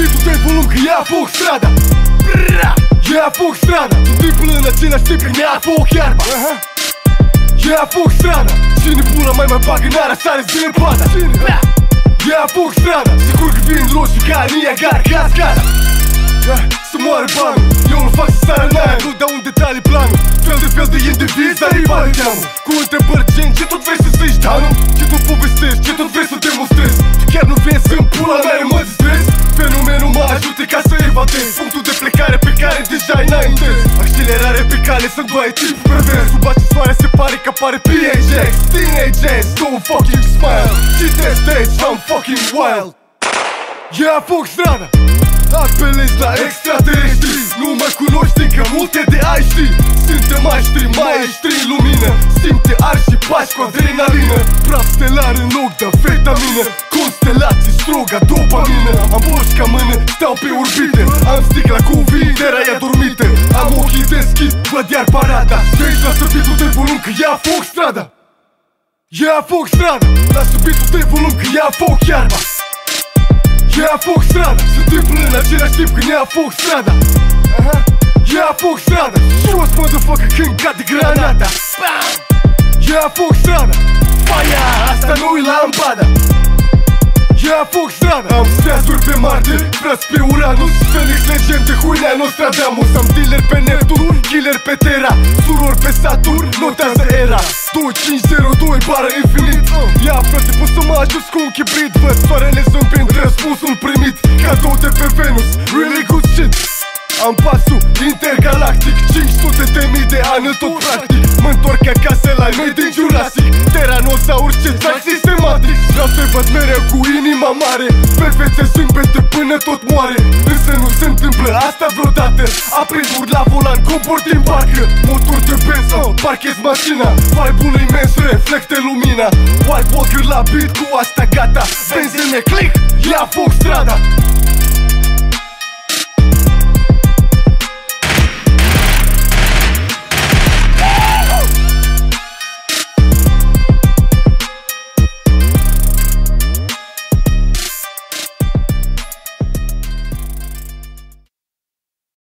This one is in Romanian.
Subitul de volum că ia foc strada. Bra! Ia foc strada. Tot timpul în același timp când ia foc iarba. Ia foc strada. Cine pula mai mai bagă nara sare zile pada Ia foc strada. Sigur că vin roșu ca Niagara cascada Da, Să moară banul Eu îl fac să sară în aer. Nu dau un detalii planul. Fel de fel de indivizi dar îi bani teamă Cu întrebări gen ce tot vrei să zici Danu? Ce tot povestești? Ce tot vrei să demonstrezi? Tu chiar nu vezi în cale să-mi doaie timp pervers Sub acest soare se pare că apare PHX Teenagers, don't fucking smile. Citesc deci, I'm fucking wild. Ia foc strada Apelezi la extraterestri. Nu mă cunoști încă multe de ai ști Suntem maestri, maestri în lumină. Simte arși și pași cu adrenalină. Praf stelar în loc de fetamină Constelații, stroga, dopamină Am boși ca mână, stau pe orbite. Am sticla cu vintera ea dormită ia foc strada Ia foc strada La subitul de volum că ia foc iarba! Ia foc strada Sunt timpul în același timp când ia foc strada Aha. Ia foc strada Jos motherfucker când cade granata! Bam! Ia foc strada Faia, asta nu-i lambada Ia foc strada Am steazuri pe Marte, frați pe Uranus Felix legende, huinea Nostradamus Am dealer pe Neptun, killer pe Terra. Suror pe Saturn, notează era. 2502 bară infinit. Ia frate, poți să mă ajut cu un chibrit? Văd soarele zâmbind, răspunsul primit. Cadou de pe Venus, really good shit. Am pasul intergalactic 500 de mii de ani tot practic. Mă întorc acasă la noi din Jurassic. Teranosaur ce zac sistematic Vreau să văd mereu cu inima mare. Perfecte zâmbete până tot moare. Însă nu se întâmplă asta vreodată. Aprind ur la volan, cobor din barcă. Motor de benz, oh, parchez mașina. Vibe-ul imens, reflecte lumina. White Walker la beat cu asta gata. Benzine, click, ia foc strada